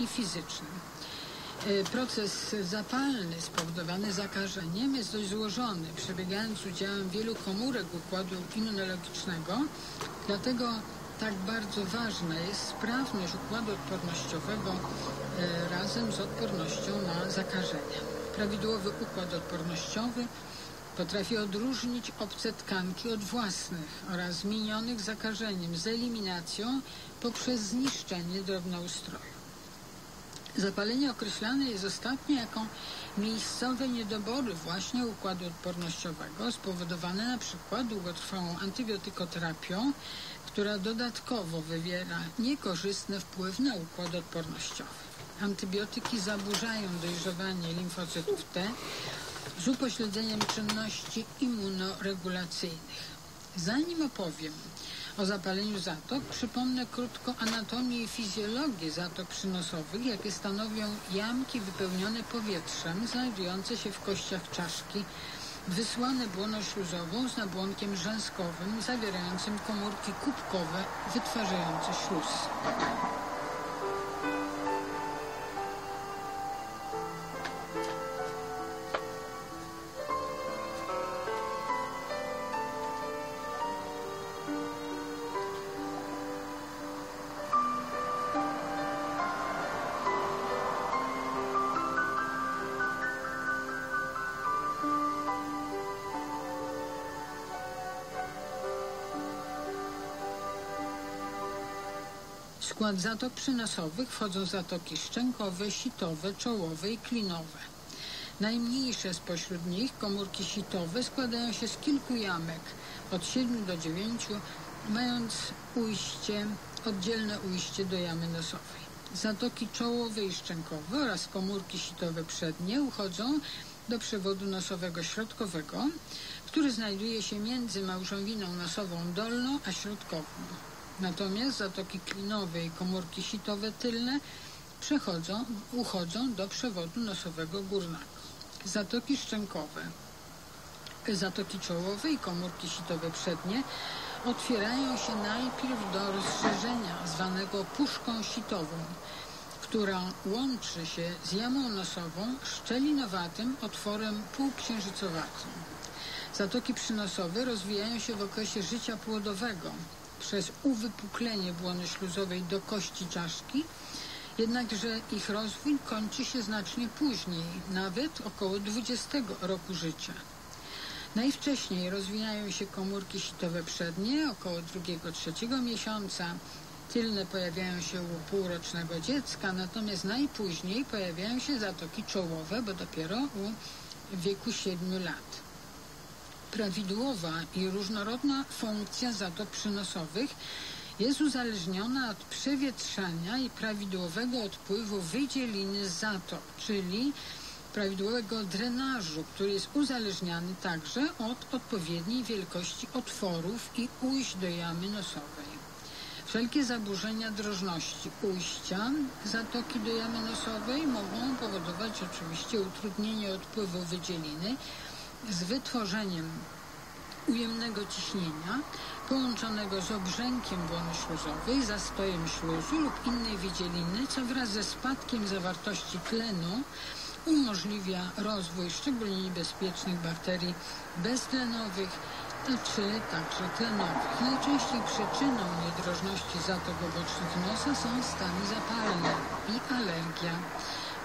i fizycznym. E, proces zapalny spowodowany zakażeniem jest dość złożony, przebiegając z udziałem wielu komórek układu immunologicznego, dlatego tak bardzo ważna jest sprawność układu odpornościowego e, razem z odpornością na zakażenia. Prawidłowy układ odpornościowy potrafi odróżnić obce tkanki od własnych oraz minionych zakażeniem z eliminacją poprzez zniszczenie drobnoustroju. Zapalenie określane jest ostatnio jako miejscowe niedobory właśnie układu odpornościowego spowodowane przykład długotrwałą antybiotykoterapią, która dodatkowo wywiera niekorzystny wpływ na układ odpornościowy. Antybiotyki zaburzają dojrzewanie limfocytów T z upośledzeniem czynności immunoregulacyjnych. Zanim opowiem o zapaleniu zatok, przypomnę krótko anatomię i fizjologię zatok przynosowych, jakie stanowią jamki wypełnione powietrzem, znajdujące się w kościach czaszki, wysłane błoną śluzową z nabłonkiem rzęskowym, zawierającym komórki kubkowe wytwarzające śluz. Skład zatok przynosowych wchodzą zatoki szczękowe, sitowe, czołowe i klinowe. Najmniejsze spośród nich, komórki sitowe, składają się z kilku jamek, od 7 do 9, mając ujście, oddzielne ujście do jamy nosowej. Zatoki czołowe i szczękowe oraz komórki sitowe przednie uchodzą do przewodu nosowego środkowego, który znajduje się między małżowiną nosową dolną a środkową. Natomiast zatoki klinowe i komórki sitowe tylne przechodzą, uchodzą do przewodu nosowego górnego. Zatoki szczękowe, zatoki czołowe i komórki sitowe przednie otwierają się najpierw do rozszerzenia zwanego puszką sitową, która łączy się z jamą nosową szczelinowatym otworem półksiężycowatym. Zatoki przynosowe rozwijają się w okresie życia płodowego, przez uwypuklenie błony śluzowej do kości czaszki, jednakże ich rozwój kończy się znacznie później, nawet około 20 roku życia. Najwcześniej rozwijają się komórki sitowe przednie, około drugiego, trzeciego miesiąca. Tylne pojawiają się u półrocznego dziecka, natomiast najpóźniej pojawiają się zatoki czołowe, bo dopiero u wieku 7 lat prawidłowa i różnorodna funkcja zatok przynosowych jest uzależniona od przewietrzania i prawidłowego odpływu wydzieliny zatok, czyli prawidłowego drenażu, który jest uzależniany także od odpowiedniej wielkości otworów i ujść do jamy nosowej. Wszelkie zaburzenia drożności ujścia zatoki do jamy nosowej mogą powodować oczywiście utrudnienie odpływu wydzieliny, z wytworzeniem ujemnego ciśnienia połączonego z obrzękiem błony śluzowej, zastojem śluzu lub innej wydzieliny, co wraz ze spadkiem zawartości tlenu umożliwia rozwój szczególnie niebezpiecznych bakterii beztlenowych czy także tlenowych. Najczęściej przyczyną niedrożności zatok obocznych nosa są stany zapalne i alergia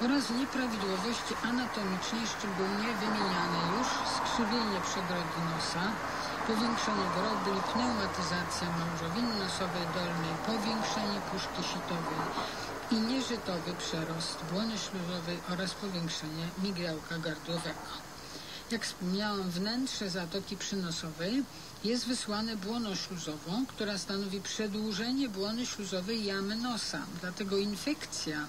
oraz nieprawidłowości anatomiczne, szczególnie wymieniane już skrzywienie przegrody nosa, powiększenie grobli, pneumatyzacja małżowiny nosowej dolnej, powiększenie puszki sitowej i nieżytowy przerost błony śluzowej oraz powiększenie migdałka gardłowego. Jak wspomniałam, wnętrze zatoki przynosowej jest wysłane błoną śluzową, która stanowi przedłużenie błony śluzowej jamy nosa. Dlatego infekcja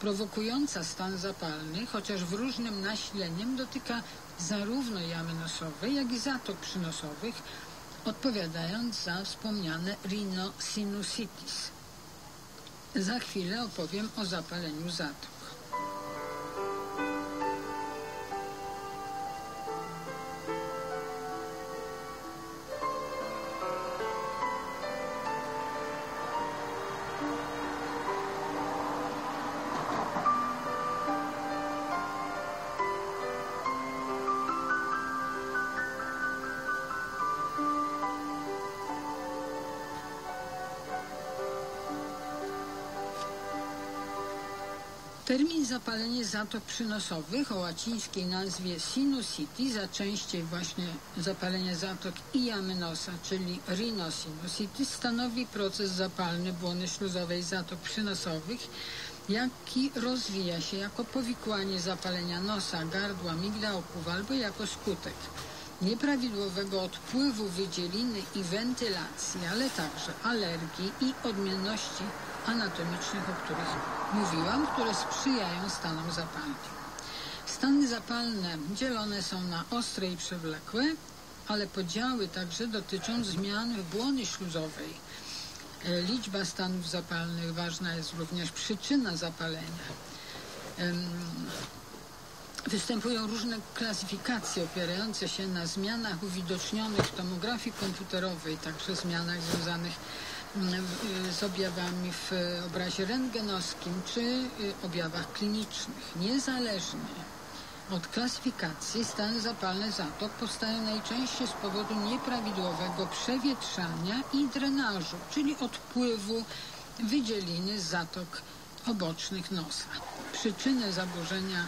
prowokująca stan zapalny, chociaż w różnym nasileniem dotyka zarówno jamy nosowej, jak i zatok przynosowych, odpowiadając za wspomniane rhinosinusitis. Za chwilę opowiem o zapaleniu zatok. Termin zapalenie zatok przynosowych o łacińskiej nazwie sinusitis, a częściej właśnie zapalenie zatok i jamy nosa, czyli rhinosinusitis, stanowi proces zapalny błony śluzowej zatok przynosowych, jaki rozwija się jako powikłanie zapalenia nosa, gardła, migdałków albo jako skutek nieprawidłowego odpływu wydzieliny i wentylacji, ale także alergii i odmienności anatomicznych, o których mówiłam, które sprzyjają stanom zapalnym. Stany zapalne dzielone są na ostre i przewlekłe, ale podziały także dotyczą zmian w błony śluzowej. E, liczba stanów zapalnych ważna jest również przyczyna zapalenia. Występują różne klasyfikacje opierające się na zmianach uwidocznionych w tomografii komputerowej, także zmianach związanych z objawami w obrazie rentgenowskim czy y, objawach klinicznych. Niezależnie od klasyfikacji stany zapalne zatok powstają najczęściej z powodu nieprawidłowego przewietrzania i drenażu, czyli odpływu wydzieliny z zatok obocznych nosa. Przyczyny zaburzenia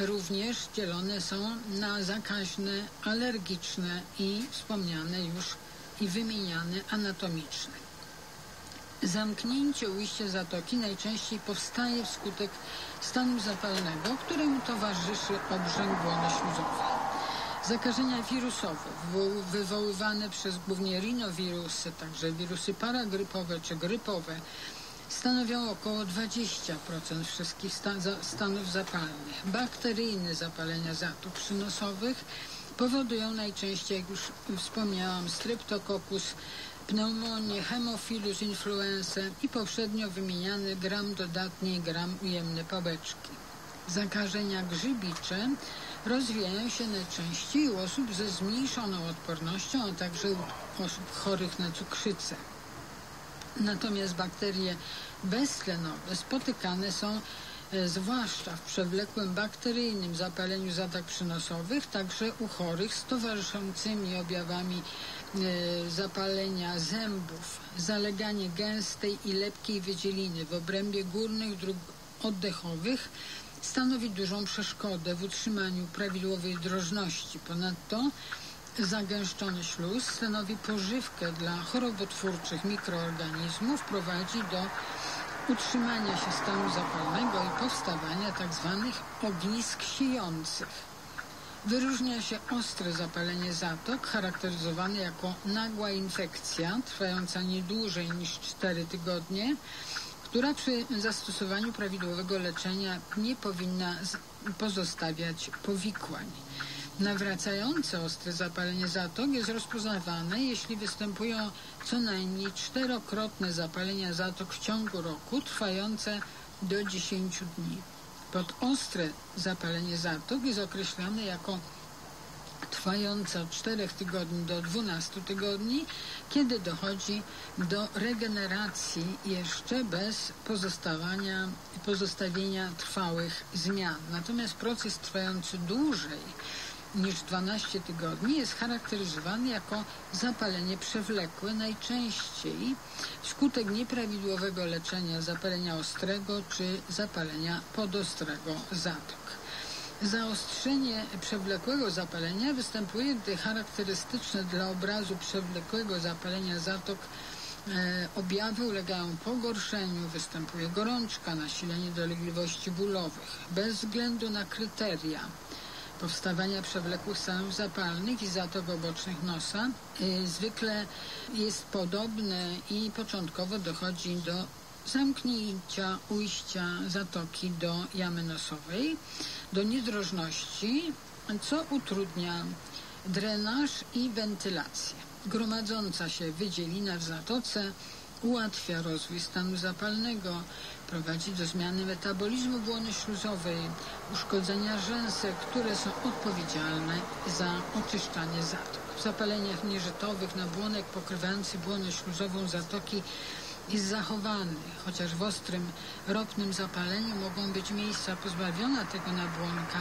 również dzielone są na zakaźne, alergiczne i wspomniane już i wymieniane anatomiczne. Zamknięcie ujścia zatoki najczęściej powstaje wskutek stanu zapalnego, któremu towarzyszy obrzęk błony śluzowej. Zakażenia wirusowe wywoływane przez głównie rinowirusy, także wirusy paragrypowe czy grypowe, stanowią około 20% wszystkich stanów zapalnych. Bakteryjne zapalenia zatok przynosowych powodują najczęściej, jak już wspomniałam, streptokokus, pneumonię, hemofilus influenzae i poprzednio wymieniany gram dodatni gram ujemny pałeczki. Zakażenia grzybicze rozwijają się najczęściej u osób ze zmniejszoną odpornością, a także u osób chorych na cukrzycę. Natomiast bakterie beztlenowe spotykane są zwłaszcza w przewlekłym bakteryjnym zapaleniu zatak przynosowych, także u chorych z towarzyszącymi objawami e, zapalenia zębów, zaleganie gęstej i lepkiej wydzieliny w obrębie górnych dróg oddechowych stanowi dużą przeszkodę w utrzymaniu prawidłowej drożności. Ponadto Zagęszczony śluz stanowi pożywkę dla chorobotwórczych mikroorganizmów, prowadzi do utrzymania się stanu zapalnego i powstawania tzw. Tak ognisk siejących. Wyróżnia się ostre zapalenie zatok, charakteryzowane jako nagła infekcja, trwająca nie dłużej niż 4 tygodnie, która przy zastosowaniu prawidłowego leczenia nie powinna pozostawiać powikłań. Nawracające ostre zapalenie zatok jest rozpoznawane, jeśli występują co najmniej czterokrotne zapalenia zatok w ciągu roku, trwające do 10 dni. Pod ostre zapalenie zatok jest określane jako trwające od 4 tygodni do 12 tygodni, kiedy dochodzi do regeneracji jeszcze bez pozostawania, pozostawienia trwałych zmian. Natomiast proces trwający dłużej niż 12 tygodni jest charakteryzowany jako zapalenie przewlekłe, najczęściej wskutek nieprawidłowego leczenia zapalenia ostrego czy zapalenia podostrego zatok. Zaostrzenie przewlekłego zapalenia występuje, gdy charakterystyczne dla obrazu przewlekłego zapalenia zatok e, objawy ulegają pogorszeniu, występuje gorączka, nasilenie dolegliwości bólowych. Bez względu na kryteria powstawania przewlekłych stanów zapalnych i zatok obocznych nosa y, zwykle jest podobne i początkowo dochodzi do zamknięcia ujścia zatoki do jamy nosowej, do niedrożności, co utrudnia drenaż i wentylację. Gromadząca się wydzielina w zatoce ułatwia rozwój stanu zapalnego, prowadzi do zmiany metabolizmu błony śluzowej, uszkodzenia rzęsek, które są odpowiedzialne za oczyszczanie zatok. W zapaleniach nieżytowych nabłonek pokrywający błonę śluzową zatoki jest zachowany, chociaż w ostrym, ropnym zapaleniu mogą być miejsca pozbawione tego nabłonka.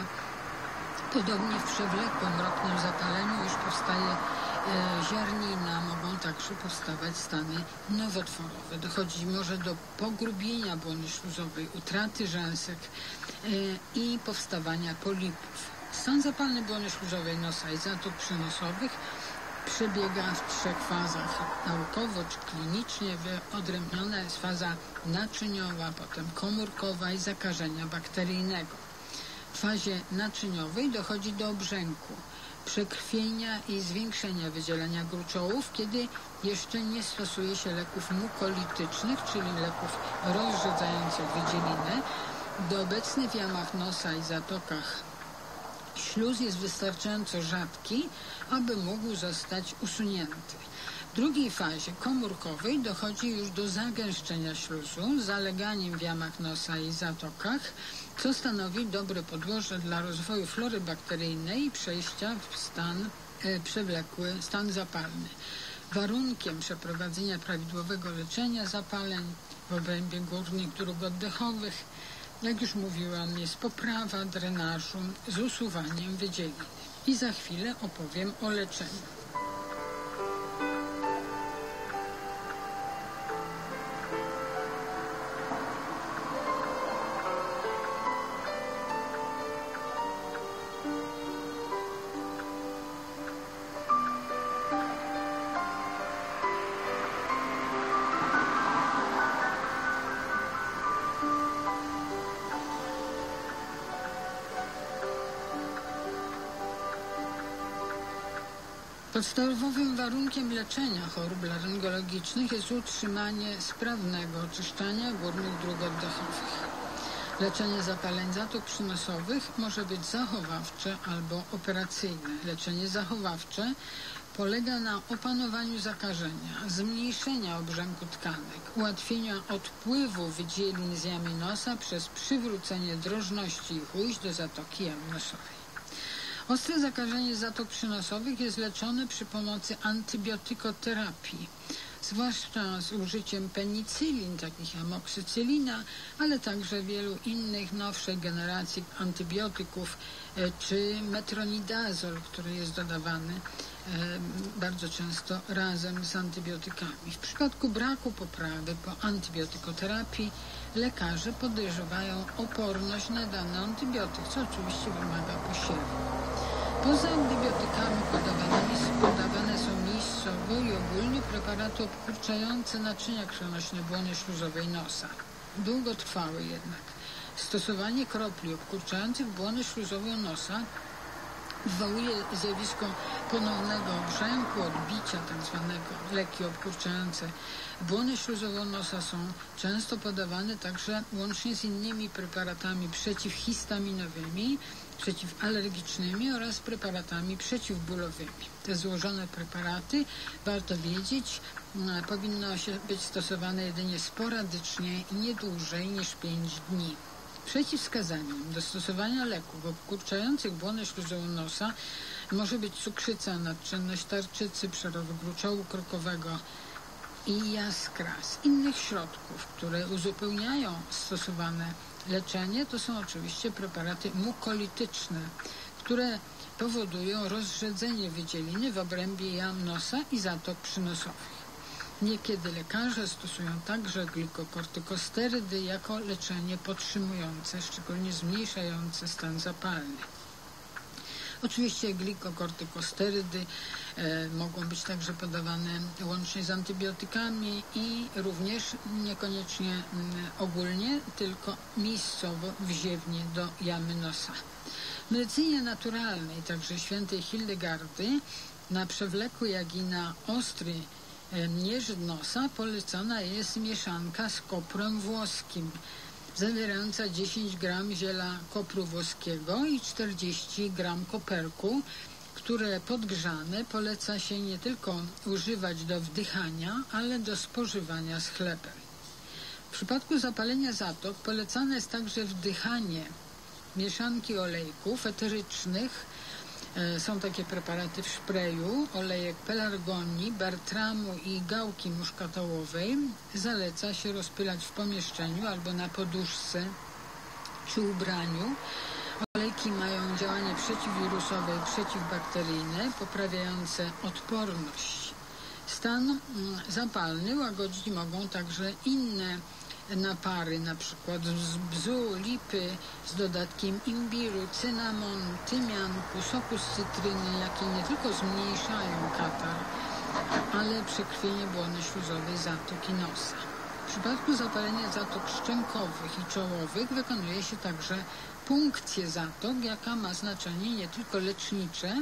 Podobnie w przewlekłym, ropnym zapaleniu już powstaje ziarnina mogą także powstawać stany nowotworowe. Dochodzi może do pogrubienia błony śluzowej, utraty rzęsek e, i powstawania polipów. Stan zapalny błony śluzowej nosa i zatok przynosowych przebiega w trzech fazach. Naukowo czy klinicznie wyodrębniona jest faza naczyniowa, potem komórkowa i zakażenia bakteryjnego. W fazie naczyniowej dochodzi do obrzęku, przekrwienia i zwiększenia wydzielenia gruczołów, kiedy jeszcze nie stosuje się leków mukolitycznych, czyli leków rozrzedzających wydzieliny. Do obecny w jamach nosa i zatokach śluz jest wystarczająco rzadki, aby mógł zostać usunięty. W drugiej fazie komórkowej dochodzi już do zagęszczenia śluzu, zaleganiem w jamach nosa i zatokach, co stanowi dobre podłoże dla rozwoju flory bakteryjnej i przejścia w stan e, przewlekły, stan zapalny. Warunkiem przeprowadzenia prawidłowego leczenia zapaleń w obrębie górnych dróg oddechowych jak już mówiłam, jest poprawa drenażu z usuwaniem wydzielin. I za chwilę opowiem o leczeniu. Podstawowym warunkiem leczenia chorób laryngologicznych jest utrzymanie sprawnego oczyszczania górnych dróg oddechowych. Leczenie zapaleń zatok przynosowych może być zachowawcze albo operacyjne. Leczenie zachowawcze polega na opanowaniu zakażenia, zmniejszenia obrzęku tkanek, ułatwienia odpływu wydzielin z jamy nosa przez przywrócenie drożności ich ujść do zatoki jamy nosowej. Ostre zakażenie zatok przynosowych jest leczone przy pomocy antybiotykoterapii, zwłaszcza z użyciem penicylin, takich jak amoksycylina, ale także wielu innych nowszej generacji antybiotyków, e, czy metronidazol, który jest dodawany e, bardzo często razem z antybiotykami. W przypadku braku poprawy po antybiotykoterapii lekarze podejrzewają oporność na dany antybiotyk, co oczywiście wymaga posiewu. Poza antybiotykami podawanymi, podawane są miejscowo i ogólnie preparaty obkurczające naczynia krwionośne błony śluzowej nosa. Długotrwałe jednak. Stosowanie kropli obkurczających błony śluzową nosa wywołuje zjawisko ponownego obrzęku, odbicia. Tak leki obkurczające. Błony śluzowo-nosa są często podawane także łącznie z innymi preparatami przeciwhistaminowymi, przeciwalergicznymi oraz preparatami przeciwbólowymi. Te złożone preparaty, warto wiedzieć, powinno się być stosowane jedynie sporadycznie i nie dłużej niż 5 dni. Przeciwwskazaniem do stosowania leków obkurczających błonę śluzową nosa może być cukrzyca, nadczynność tarczycy, przerowy gruczołu krokowego i jaskra. Z innych środków, które uzupełniają stosowane leczenie, to są oczywiście preparaty mukolityczne, które powodują rozrzedzenie wydzieliny w obrębie jam nosa i zatok przynosowych. Niekiedy lekarze stosują także glikokortykosterydy jako leczenie podtrzymujące, szczególnie zmniejszające stan zapalny. Oczywiście glikokortykosterydy e, mogą być także podawane łącznie z antybiotykami i również niekoniecznie m, mm, ogólnie, tylko miejscowo wziewnie do jamy nosa. W medycynie naturalnej, także świętej Hildegardy, na przewlekły jak i na ostry Mierz nosa polecana jest mieszanka z koprem włoskim zawierająca 10 gram ziela kopru włoskiego i 40 gram koperku, które podgrzane poleca się nie tylko używać do wdychania, ale do spożywania z chlebem. W przypadku zapalenia zatok polecane jest także wdychanie mieszanki olejków eterycznych są takie preparaty w szpreju, olejek pelargonii, bartramu i gałki muszkatołowej. Zaleca się rozpylać w pomieszczeniu albo na poduszce czy ubraniu Olejki mają działanie przeciwwirusowe i przeciwbakteryjne, poprawiające odporność. Stan mm, zapalny łagodzić mogą także inne napary, na przykład z bzu, lipy z dodatkiem imbiru, cynamon, tymianku, soku z cytryny, jakie nie tylko zmniejszają katar, ale przekrwienie błony śluzowej zatoki nosa. W przypadku zapalenia zatok szczękowych i czołowych wykonuje się także punkcję zatok, jaka ma znaczenie nie tylko lecznicze,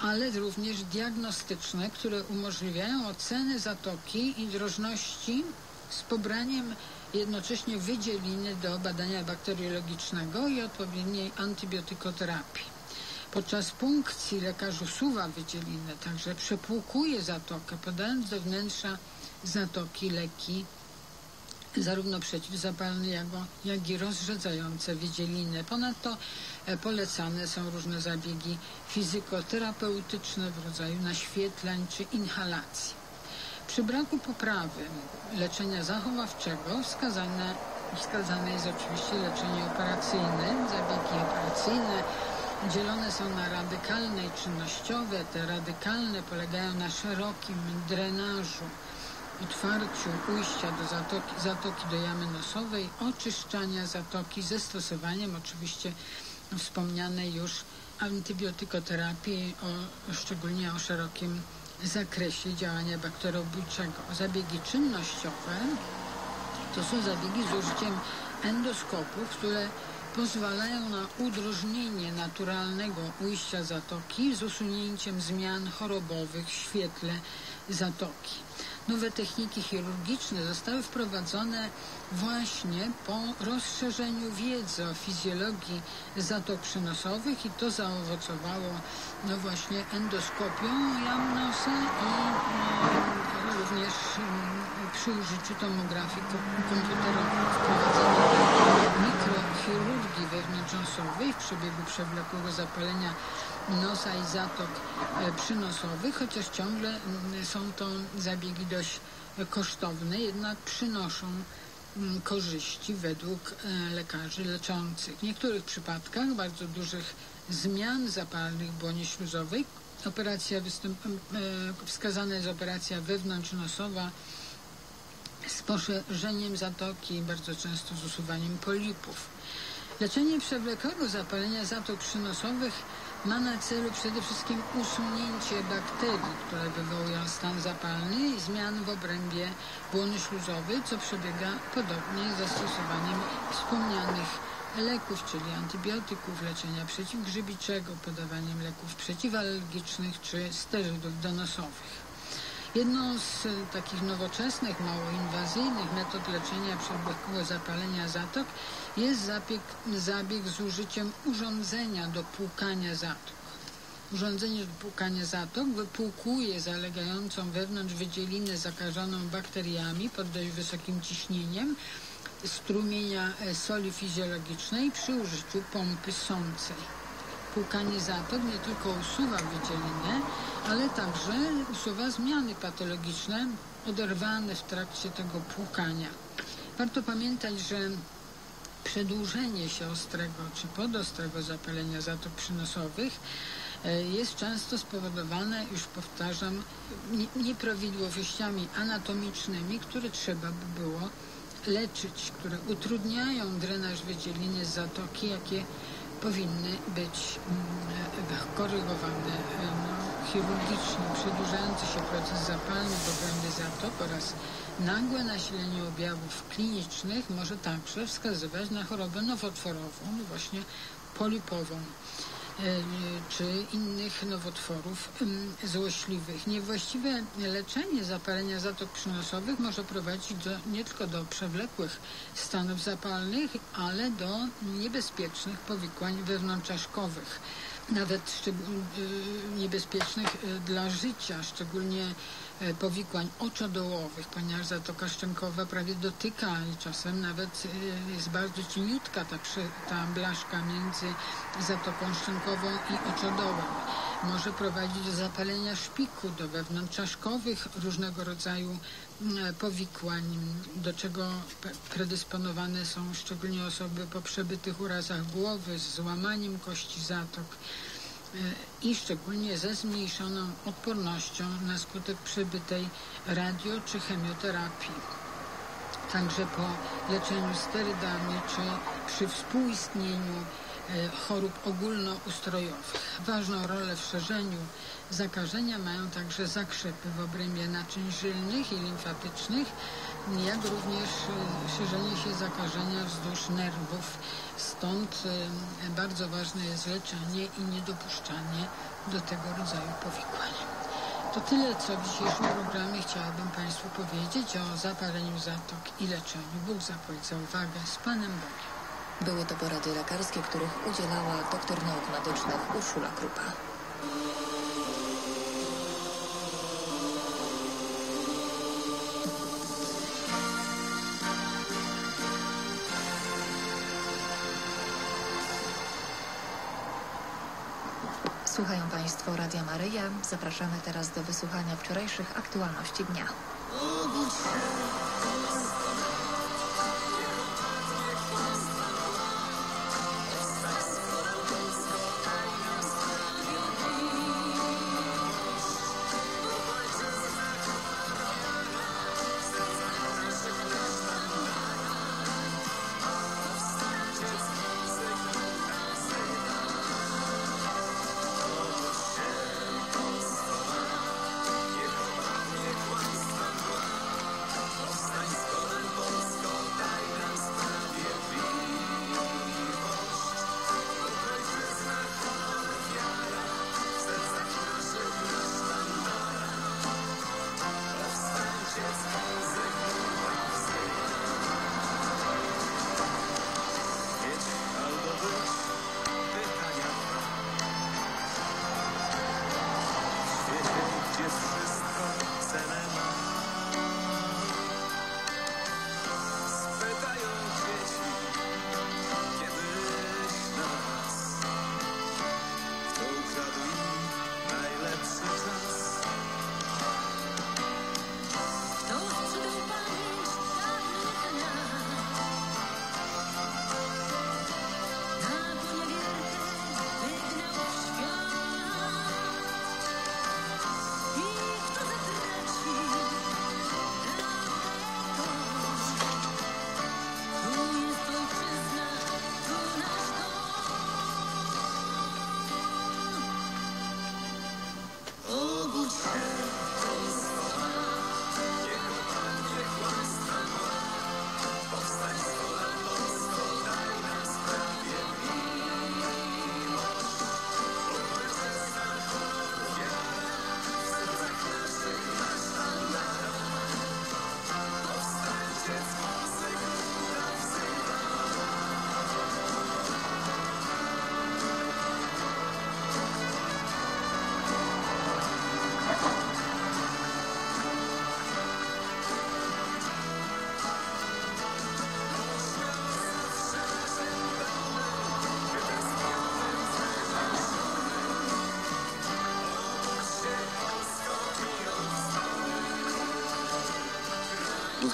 ale również diagnostyczne, które umożliwiają ocenę zatoki i drożności z pobraniem jednocześnie wydzieliny do badania bakteriologicznego i odpowiedniej antybiotykoterapii. Podczas punkcji lekarz usuwa wydzielinę, także przepłukuje zatokę, podając do wnętrza zatoki leki zarówno przeciwzapalne, jak, jak i rozrzedzające wydzieliny. Ponadto e, polecane są różne zabiegi fizykoterapeutyczne w rodzaju naświetlań czy inhalacji. Przy braku poprawy leczenia zachowawczego wskazane, wskazane jest oczywiście leczenie operacyjne, zabiegi operacyjne dzielone są na radykalne i czynnościowe. Te radykalne polegają na szerokim drenażu, otwarciu ujścia do zatoki, zatoki do jamy nosowej, oczyszczania zatoki ze stosowaniem oczywiście wspomnianej już antybiotykoterapii, o, szczególnie o szerokim zakresie działania bakterobójczego. Zabiegi czynnościowe to są zabiegi z użyciem endoskopów, które pozwalają na udrożnienie naturalnego ujścia zatoki z usunięciem zmian chorobowych w świetle zatoki. Nowe techniki chirurgiczne zostały wprowadzone właśnie po rozszerzeniu wiedzy o fizjologii zatok przynosowych i to zaowocowało no właśnie endoskopią jam nosa i e, również e, przy użyciu tomografii komputerowej wprowadzono mikrochirurgii wewnątrznosowej w przebiegu przewlekłego zapalenia nosa i zatok e, przynosowych, chociaż ciągle są to zabiegi dość kosztowne, jednak przynoszą korzyści według e, lekarzy leczących. W niektórych przypadkach bardzo dużych zmian zapalnych błoni śluzowej operacja występ, e, wskazana jest operacja wewnątrznosowa z poszerzeniem zatoki, bardzo często z usuwaniem polipów. Leczenie przewlekłego zapalenia zatok przynosowych ma na celu przede wszystkim usunięcie bakterii, które wywołują stan zapalny i zmian w obrębie błony śluzowej, co przebiega podobnie zastosowaniem wspomnianych leków, czyli antybiotyków, leczenia przeciwgrzybiczego, podawaniem leków przeciwalergicznych czy sterydów donosowych. Jedną z e, takich nowoczesnych, mało inwazyjnych metod leczenia przewlekłego zapalenia zatok jest zabieg, zabieg z użyciem urządzenia do płukania zatok. Urządzenie do płukania zatok wypłukuje zalegającą wewnątrz wydzielinę zakażoną bakteriami pod dość wysokim ciśnieniem strumienia e, soli fizjologicznej przy użyciu pompy sącej. Płukanie zatok nie tylko usuwa wydzielinę, ale także usuwa zmiany patologiczne oderwane w trakcie tego płukania. Warto pamiętać, że przedłużenie się ostrego czy podostrego zapalenia zatok przynosowych e, jest często spowodowane, już powtarzam, nieprawidłowościami anatomicznymi, które trzeba by było leczyć, które utrudniają drenaż wydzieliny z zatoki, jakie powinny być mm, korygowane no, chirurgicznie. Przedłużający się proces zapalny w obrębie zatok oraz nagłe nasilenie objawów klinicznych może także wskazywać na chorobę nowotworową, no właśnie polipową. E, czy innych nowotworów złośliwych. Niewłaściwe leczenie zapalenia zatok przynosowych może prowadzić do, nie tylko do przewlekłych stanów zapalnych, ale do niebezpiecznych powikłań wewnątrzaszkowych nawet y, niebezpiecznych y, dla życia, szczególnie powikłań oczodołowych, ponieważ Zatoka Szczękowa prawie dotyka i czasem nawet e, jest bardzo cieniutka ta, ta blaszka między Zatoką Szczękową i oczodołem. Może prowadzić do zapalenia szpiku, do wewnątrzczaszkowych różnego rodzaju E, powikłań, do czego predysponowane są szczególnie osoby po przebytych urazach głowy z złamaniem kości zatok e, i szczególnie ze zmniejszoną odpornością na skutek przebytej radio czy chemioterapii. Także po leczeniu sterydami czy przy współistnieniu e, chorób ogólnoustrojowych. Ważną rolę w szerzeniu Zakażenia mają także zakrzepy w obrębie naczyń żylnych i limfatycznych, jak również e, szerzenie się zakażenia wzdłuż nerwów. Stąd e, bardzo ważne jest leczenie i niedopuszczanie do tego rodzaju powikłań. To tyle, co w dzisiejszym programie chciałabym Państwu powiedzieć o zapaleniu zatok i leczeniu. Bóg zapłać za uwagę. Z Panem Bogiem. Były to porady lekarskie, których udzielała doktor nauk medycznych Urszula Krupa. Słuchają Państwo Radia Maryja. Zapraszamy teraz do wysłuchania wczorajszych aktualności dnia.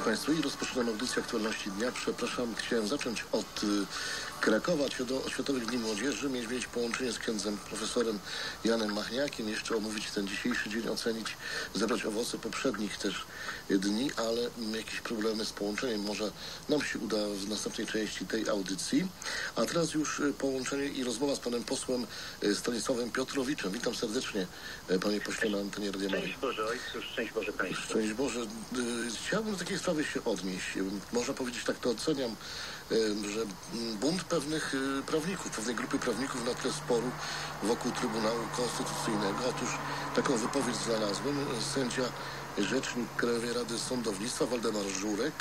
Państwu i rozpoczynamy audycję aktualności dnia. Przepraszam, chciałem zacząć od y, Krakowa, do Światowych Dni Młodzieży, mieć mieć połączenie z księdzem profesorem Janem Machniakiem, jeszcze omówić ten dzisiejszy dzień, ocenić, zebrać owoce poprzednich też dni, ale jakieś problemy z połączeniem może nam się uda w następnej części tej audycji. A teraz już y, połączenie i rozmowa z panem posłem y, Stanisławem Piotrowiczem. Witam serdecznie, panie pośle na antenie Radia Szczęść Boże Ojcu, szczęść Boże Państwu. Szczęść Boże. Chciałbym do takiej sprawy się odnieść. Można powiedzieć, tak to oceniam, że bunt pewnych y, prawników, pewnej grupy prawników na tle sporu wokół Trybunału Konstytucyjnego. Otóż taką wypowiedź znalazłem. Sędzia rzecznik Krajowej Rady Sądownictwa Waldemar Żurek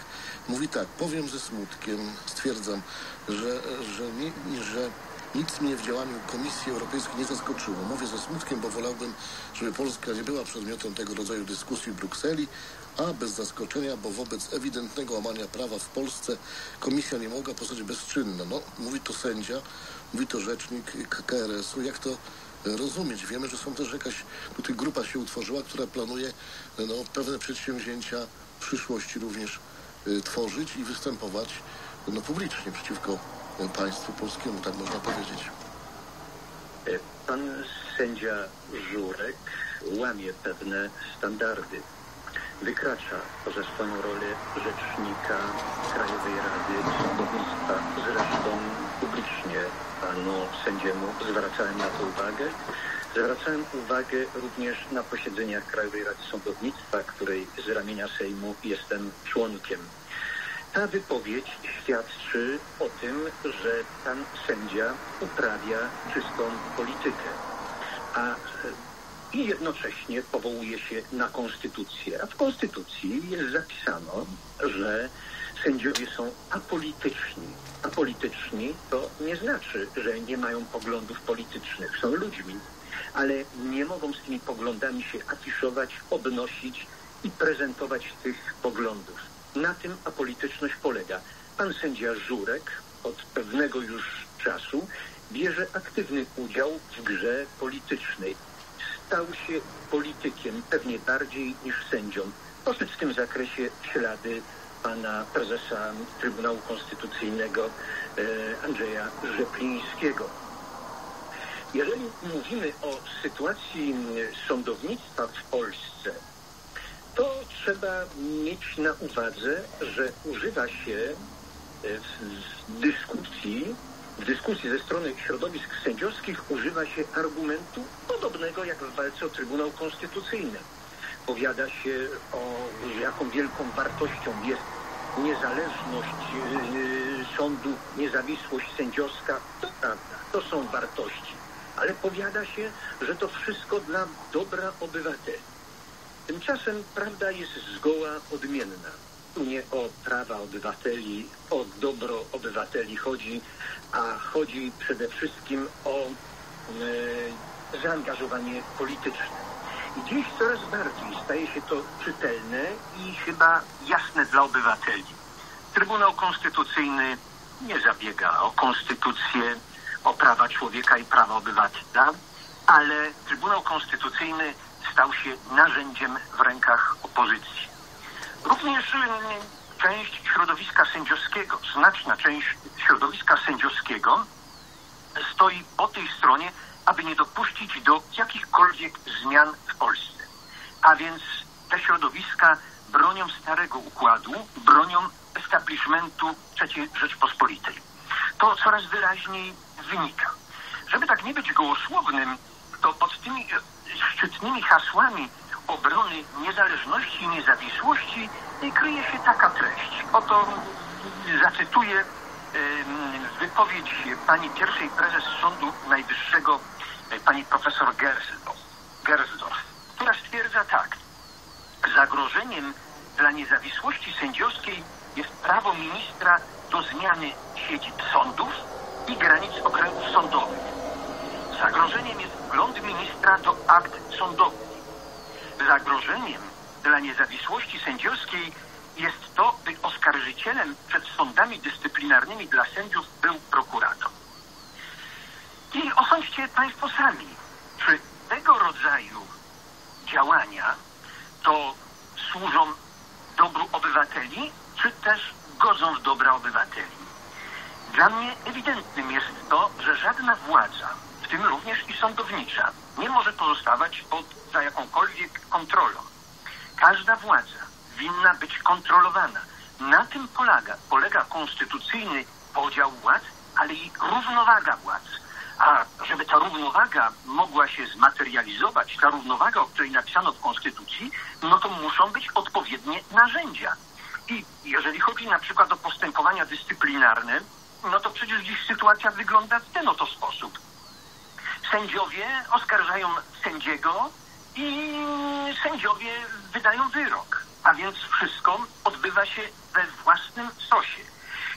mówi tak, powiem ze smutkiem, stwierdzam, że, że, nie, że Nic mnie w działaniu Komisji Europejskiej nie zaskoczyło. Mówię ze smutkiem, bo wolałbym, żeby Polska nie była przedmiotem tego rodzaju dyskusji w Brukseli, a bez zaskoczenia, bo wobec ewidentnego łamania prawa w Polsce Komisja nie mogła pozostać bezczynna. No, mówi to sędzia, mówi to rzecznik KRS-u. Jak to rozumieć? Wiemy, że są też jakaś, tutaj grupa się utworzyła, która planuje no, pewne przedsięwzięcia w przyszłości również y, tworzyć i występować no, publicznie przeciwko państwu polskiemu, tak można powiedzieć. E, Pan sędzia Żurek łamie pewne standardy. Wykracza poza swoją rolę rzecznika Krajowej Rady Sądownictwa. Zresztą publicznie panu sędziemu zwracałem na to uwagę. Zwracałem uwagę również na posiedzeniach Krajowej Rady Sądownictwa, której z ramienia Sejmu jestem członkiem. Ta wypowiedź świadczy o tym, że pan sędzia uprawia czystą politykę, a i jednocześnie powołuje się na konstytucję. A w konstytucji jest zapisano, że sędziowie są apolityczni. Apolityczni to nie znaczy, że nie mają poglądów politycznych. Są ludźmi, ale nie mogą z tymi poglądami się afiszować, obnosić i prezentować tych poglądów. Na tym apolityczność polega. Pan sędzia Żurek od pewnego już czasu bierze aktywny udział w grze politycznej. Stał się politykiem pewnie bardziej niż sędzią. Poszedł w tym zakresie ślady pana prezesa Trybunału Konstytucyjnego e, Andrzeja Rzeplińskiego. Jeżeli mówimy o sytuacji sądownictwa w Polsce, to trzeba mieć na uwadze, że używa się e, w dyskusji, w dyskusji ze strony środowisk sędziowskich używa się argumentu podobnego jak w walce o Trybunał Konstytucyjny. Powiada się o jaką wielką wartością jest niezależność yy, sądu, niezawisłość sędziowska. To prawda, to są wartości. Ale powiada się, że to wszystko dla dobra obywateli. Tymczasem prawda jest zgoła odmienna. Nie o prawa obywateli, o dobro obywateli chodzi, a chodzi przede wszystkim o e, zaangażowanie polityczne. I dziś coraz bardziej staje się to czytelne i chyba jasne dla obywateli. Trybunał Konstytucyjny nie zabiega o konstytucję, o prawa człowieka i prawa obywatela, ale Trybunał Konstytucyjny stał się narzędziem w rękach opozycji. Również część środowiska sędziowskiego, znaczna część środowiska sędziowskiego stoi po tej stronie, aby nie dopuścić do jakichkolwiek zmian w Polsce. A więc te środowiska bronią starego układu, bronią establishmentu III Rzeczpospolitej. To coraz wyraźniej wynika. Żeby tak nie być gołosłownym, to pod tymi szczytnymi hasłami obrony niezależności i niezawisłości kryje się taka treść. Oto zacytuję wypowiedź pani pierwszej prezes Sądu Najwyższego, e, pani profesor Gersdorf, która stwierdza tak. Zagrożeniem dla niezawisłości sędziowskiej jest prawo ministra do zmiany siedzib sądów i granic okręgów sądowych. Zagrożeniem jest wgląd ministra do akt sądowych. Zagrożeniem dla niezawisłości sędziowskiej jest to, by oskarżycielem przed sądami dyscyplinarnymi dla sędziów był prokurator. I osądźcie Państwo sami, czy tego rodzaju działania to służą dobru obywateli, czy też godzą w dobra obywateli. Dla mnie ewidentnym jest to, że żadna władza, tym również i sądownicza, nie może pozostawać pod za jakąkolwiek kontrolą. Każda władza winna być kontrolowana. Na tym polega, polega konstytucyjny podział władz, ale i równowaga władz. A żeby ta równowaga mogła się zmaterializować, ta równowaga, o której napisano w Konstytucji, no to muszą być odpowiednie narzędzia. I jeżeli chodzi na przykład o postępowania dyscyplinarne, no to przecież dziś sytuacja wygląda w ten oto sposób. Sędziowie oskarżają sędziego i sędziowie wydają wyrok. A więc wszystko odbywa się we własnym sosie.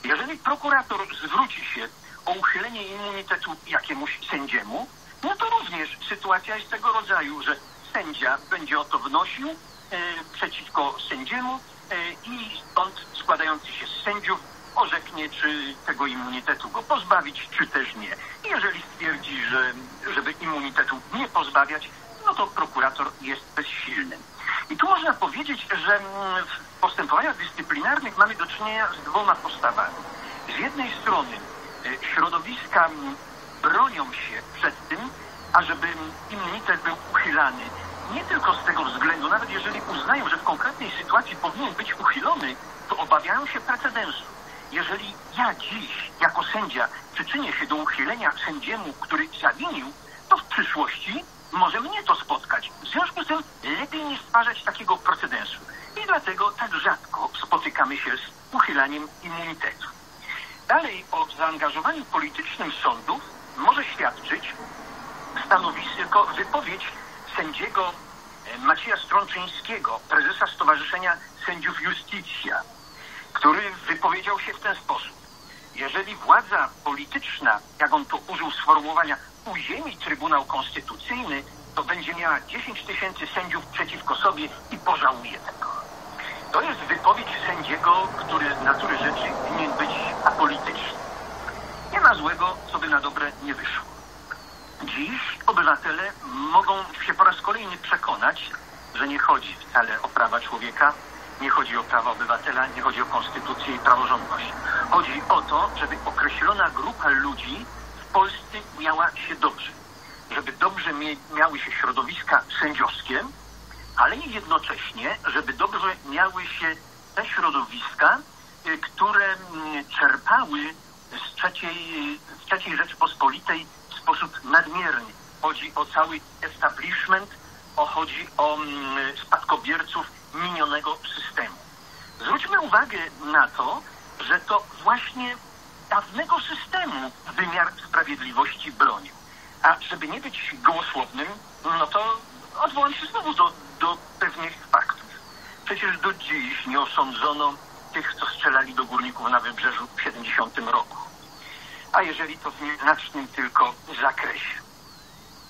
Jeżeli prokurator zwróci się o uchylenie immunitetu jakiemuś sędziemu, no to również sytuacja jest tego rodzaju, że sędzia będzie o to wnosił e, przeciwko sędziemu e, i stąd składający się z sędziów orzeknie, czy tego immunitetu go pozbawić, czy też nie. Jeżeli stwierdzi, że żeby immunitetu nie pozbawiać, no to prokurator jest bezsilny. I tu można powiedzieć, że w postępowaniach dyscyplinarnych mamy do czynienia z dwoma postawami. Z jednej strony e, środowiska bronią się przed tym, ażeby immunitet był uchylany. Nie tylko z tego względu, nawet jeżeli uznają, że w konkretnej sytuacji powinien być uchylony, to obawiają się precedensu. Jeżeli ja dziś, jako sędzia, przyczynię się do uchylenia sędziemu, który zawinił, to w przyszłości może mnie to spotkać. W związku z tym lepiej nie stwarzać takiego precedensu. I dlatego tak rzadko spotykamy się z uchylaniem immunitetu. Dalej o zaangażowaniu politycznym sądów może świadczyć stanowisko, wypowiedź sędziego e, Macieja Strączyńskiego, prezesa Stowarzyszenia Sędziów Justicja, który wypowiedział się w ten sposób. Jeżeli władza polityczna, jak on to użył sformułowania, uziemi Trybunał Konstytucyjny, to będzie miała 10 tysięcy sędziów przeciwko sobie i pożałuje tego. To jest wypowiedź sędziego, który z natury rzeczy winien być apolityczny. Nie ma złego, co by na dobre nie wyszło. Dziś obywatele mogą się po raz kolejny przekonać, że nie chodzi wcale o prawa człowieka, nie chodzi o prawa obywatela, nie chodzi o konstytucję i praworządność. Chodzi o to, żeby określona grupa ludzi w Polsce miała się dobrze. Żeby dobrze miały się środowiska sędziowskie, ale jednocześnie, żeby dobrze miały się te środowiska, y, które mm, czerpały z trzeciej, z trzeciej Rzeczypospolitej w sposób nadmierny. Chodzi o cały establishment, o chodzi o mm, spadkobierców minionego systemu. Zwróćmy uwagę na to, że to właśnie dawnego systemu wymiar sprawiedliwości bronił. A żeby nie być gołosłownym, no to odwołam się znowu do, do pewnych faktów. Przecież do dziś nie osądzono tych, co strzelali do górników na wybrzeżu w 70 roku. A jeżeli to w nieznacznym tylko zakresie.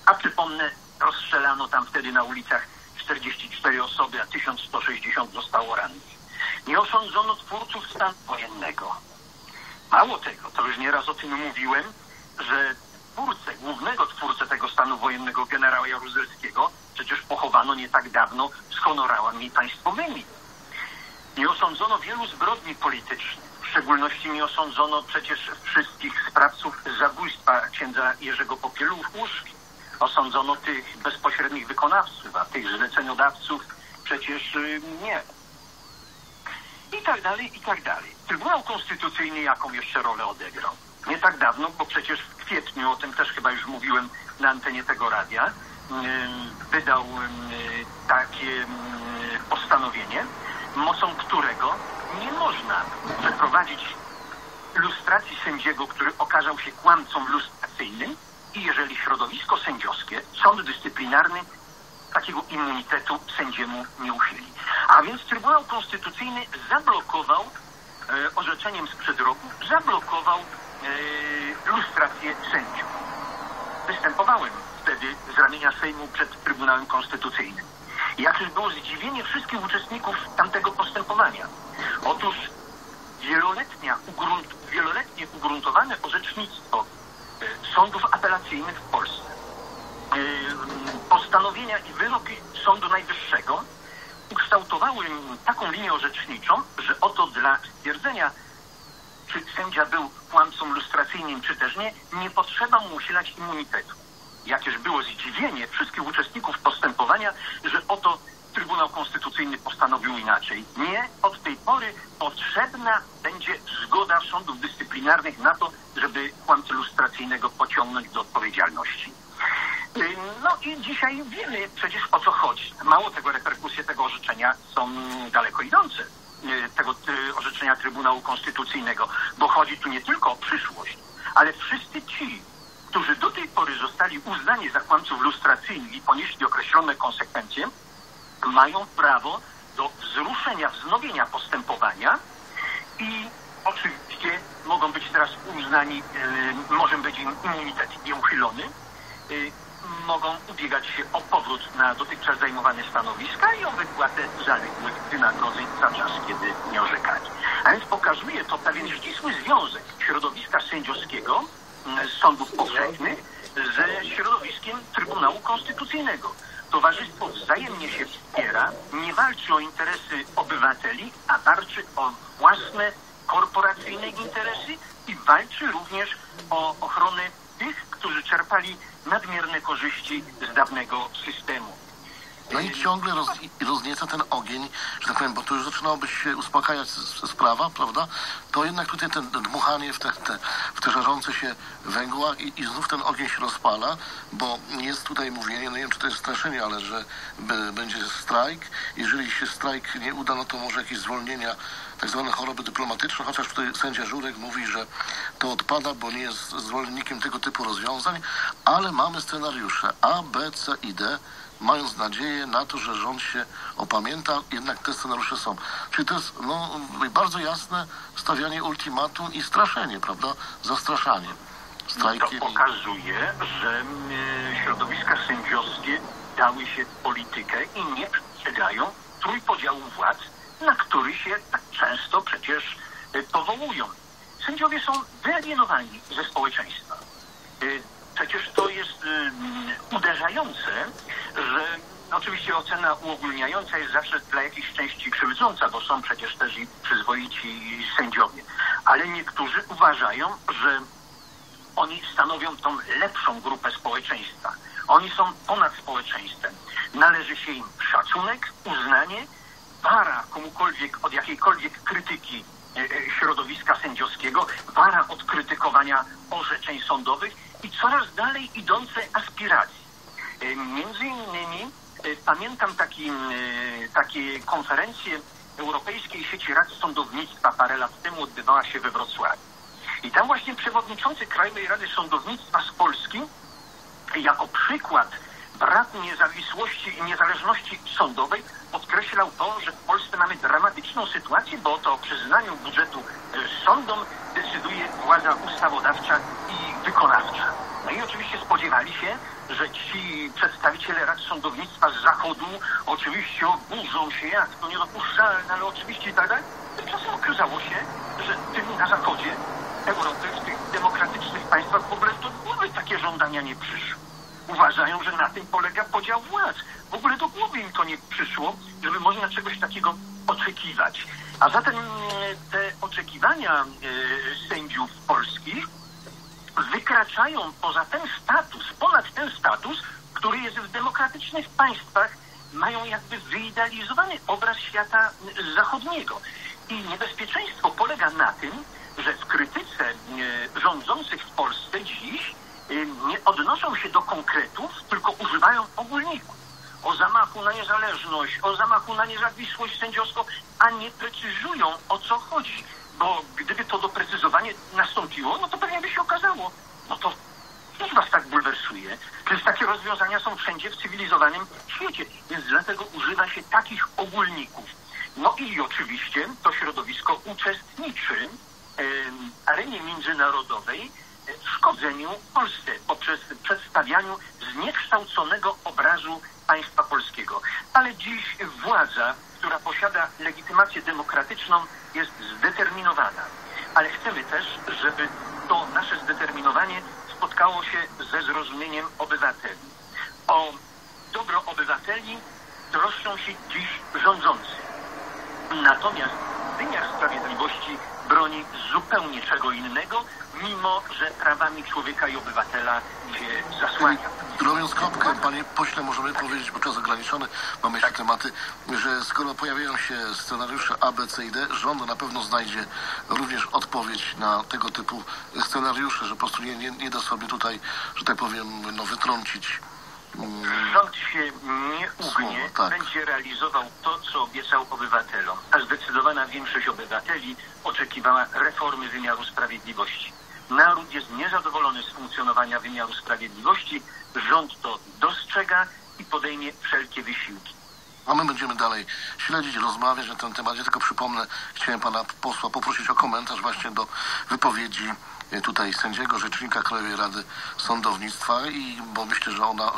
A przypomnę, rozstrzelano tam wtedy na ulicach 44 osoby, a 1160 zostało rannych. Nie osądzono twórców stanu wojennego. Mało tego, to już nieraz o tym mówiłem, że twórcę, głównego twórcę tego stanu wojennego, generała Jaruzelskiego, przecież pochowano nie tak dawno z honorami państwowymi. Nie osądzono wielu zbrodni politycznych. W szczególności nie osądzono przecież wszystkich sprawców zabójstwa księdza Jerzego Popieluszki. Osądzono tych bezpośrednich wykonawców, a tych zleceniodawców przecież y, nie. I tak dalej, i tak dalej. Trybunał Konstytucyjny jaką jeszcze rolę odegrał? Nie tak dawno, bo przecież w kwietniu, o tym też chyba już mówiłem na antenie tego radia, y, wydał y, takie postanowienie, mocą którego nie można przeprowadzić lustracji sędziego, który okazał się kłamcą lustracyjnym i jeżeli środowisko sędziowskie, sąd dyscyplinarny takiego immunitetu sędziemu nie uchyli. A więc Trybunał Konstytucyjny zablokował e, orzeczeniem sprzed roku, zablokował e, lustrację sędziów. Występowałem wtedy z ramienia Sejmu przed Trybunałem Konstytucyjnym. Jakież było zdziwienie wszystkich uczestników tamtego postępowania. Otóż wieloletnia, ugrunt, wieloletnie ugruntowane orzecznictwo sądów apelacyjnych w Polsce, postanowienia i wyroki Sądu Najwyższego ukształtowały taką linię orzeczniczą, że oto dla stwierdzenia, czy sędzia był kłamcą lustracyjnym, czy też nie, nie potrzeba mu usilać immunitetu. Jakież było zdziwienie wszystkich uczestników postępowania, że oto Trybunał Konstytucyjny postanowił inaczej. Nie, od tej pory potrzebna będzie zgoda sądów dyscyplinarnych na to, żeby kłamcę lustracyjnego pociągnąć do odpowiedzialności. Y, no i dzisiaj wiemy przecież o co chodzi. Mało tego, reperkusje tego orzeczenia są daleko idące, y, tego y, orzeczenia Trybunału Konstytucyjnego, bo chodzi tu nie tylko o przyszłość, ale wszyscy ci, którzy do tej pory zostali uznani za kłamców lustracyjnych i ponieśli określone konsekwencje, mają prawo do wzruszenia, wznowienia postępowania i oczywiście mogą być teraz uznani, e, może być im immunitet nieuchylony, e, mogą ubiegać się o powrót na dotychczas zajmowane stanowiska i o wypłatę zaległych wynagrodzeń za czas, kiedy nie orzekali. A więc pokazuje to pewien ścisły związek środowiska sędziowskiego z sądów powszechnych ze środowiskiem Trybunału Konstytucyjnego. Towarzystwo wzajemnie się wspiera, nie walczy o interesy obywateli, a walczy o własne korporacyjne interesy i walczy również o ochronę tych, którzy czerpali nadmierne korzyści z dawnego systemu. No i ciągle roz, roznieca ten ogień, że tak powiem, bo tu już zaczynałoby się uspokajać sprawa, prawda? To jednak tutaj ten dmuchanie w te, te, w te żarzące się węgła i, i znów ten ogień się rozpala, bo jest tutaj mówienie, no nie wiem czy to jest straszenie, ale że będzie strajk. Jeżeli się strajk nie uda, no to może jakieś zwolnienia, tak zwane choroby dyplomatyczne, chociaż tutaj sędzia Żurek mówi, że to odpada, bo nie jest zwolennikiem tego typu rozwiązań, ale mamy scenariusze A, B, C i D, mając nadzieję na to, że rząd się opamięta, jednak te scenariusze są. Czyli to jest no, bardzo jasne stawianie ultimatum i straszenie, prawda? Zastraszanie. To Strajkiem. i- pokazuje, że środowiska sędziowskie dały się politykę i nie przestrzegają trójpodziału władz, na który się tak często przecież e, powołują. Sędziowie są wyalienowani ze społeczeństwa. Przecież to jest mm, uderzające, że oczywiście ocena uogólniająca jest zawsze dla jakiejś części krzywdząca, bo są przecież też i przyzwoici sędziowie. Ale niektórzy uważają, że oni stanowią tą lepszą grupę społeczeństwa. Oni są ponad społeczeństwem. Należy się im szacunek, uznanie, wara komukolwiek od jakiejkolwiek krytyki e, e, środowiska sędziowskiego, wara od krytykowania orzeczeń sądowych i coraz dalej idące aspiracje. E, Między innymi e, pamiętam taki, e, takie konferencje Europejskiej Sieci Rad Sądownictwa parę lat temu odbywała się we Wrocławiu. I tam właśnie przewodniczący Krajowej Rady Sądownictwa z Polski jako przykład braku niezawisłości i niezależności sądowej podkreślał to, że w Polsce mamy dramatyczną sytuację, bo to o przyznaniu budżetu e, sądom decyduje władza ustawodawcza i wykonawcza. No i oczywiście spodziewali się, że ci przedstawiciele rad sądownictwa z Zachodu oczywiście oburzą się, jak to niedopuszczalne, ale oczywiście i tak dalej. Tymczasem okazało się, że tym na Zachodzie Europy, w tych demokratycznych państwach w ogóle głowy takie żądania nie przyszły. Uważają, że na tym polega podział władz. W ogóle do głowy im to nie przyszło, żeby można czegoś takiego oczekiwać. A zatem mm, te oczekiwania e, sędziów polskich wykraczają poza ten status, ponad ten status, który jest w demokratycznych państwach, mają jakby wyidealizowany obraz świata y, zachodniego. I niebezpieczeństwo polega na tym, że w krytyce y, rządzących w Polsce dziś y, nie odnoszą się do konkretów, tylko używają ogólników. O zamachu na niezależność, o zamachu na niezawisłość sędziowską, a nie precyzują o co chodzi. Bo gdyby to doprecyzowanie nastąpiło, no to pewnie by się okazało, no to Cóż was tak bulwersuje? Przecież takie rozwiązania są wszędzie w cywilizowanym świecie, więc dlatego używa się takich ogólników. No i oczywiście to środowisko uczestniczy em, arenie międzynarodowej w szkodzeniu Polsce poprzez przedstawianiu zniekształconego obrazu państwa polskiego. Ale dziś władza, która posiada legitymację demokratyczną, jest zdeterminowana. Ale chcemy też, żeby to nasze zdeterminowanie spotkało się ze zrozumieniem obywateli. O dobro obywateli troszczą się dziś rządzący. Natomiast wymiar sprawiedliwości broni zupełnie czego innego, mimo że prawami człowieka i obywatela się zasłania. Robiąc kropkę, panie pośle, możemy powiedzieć, bo czas ograniczony, mamy jeszcze tematy, że skoro pojawiają się scenariusze A, B, C i D, rząd na pewno znajdzie również odpowiedź na tego typu scenariusze, że po prostu nie, nie, nie da sobie tutaj, że tak powiem, no, wytrącić. mm, Rząd się nie ugnie, tak. będzie realizował to, co obiecał obywatelom, a zdecydowana większość obywateli oczekiwała reformy wymiaru sprawiedliwości. Naród jest niezadowolony z funkcjonowania wymiaru sprawiedliwości, rząd to dostrzega i podejmie wszelkie wysiłki. A my będziemy dalej śledzić, rozmawiać na ten temat. Ja tylko przypomnę, chciałem pana posła poprosić o komentarz właśnie do wypowiedzi e, tutaj sędziego, rzecznika Krajowej Rady Sądownictwa i bo myślę, że ona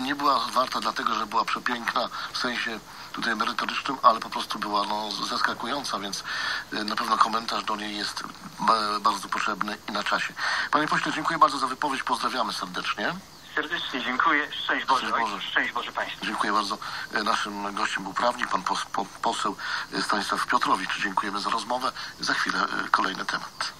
nie była warta dlatego, że była przepiękna w sensie tutaj merytorycznym, ale po prostu była no, zaskakująca, więc e, na pewno komentarz do niej jest ba- bardzo potrzebny i na czasie. Panie pośle, dziękuję bardzo za wypowiedź, pozdrawiamy serdecznie. Serdecznie dziękuję. Szczęść Boże, Szczęść Boże. szczęść Boże Państwu. Dziękuję bardzo. E, Naszym gościem był prawnik, pan pos, po, poseł e, Stanisław Piotrowicz. Dziękujemy za rozmowę. Za chwilę kolejny temat.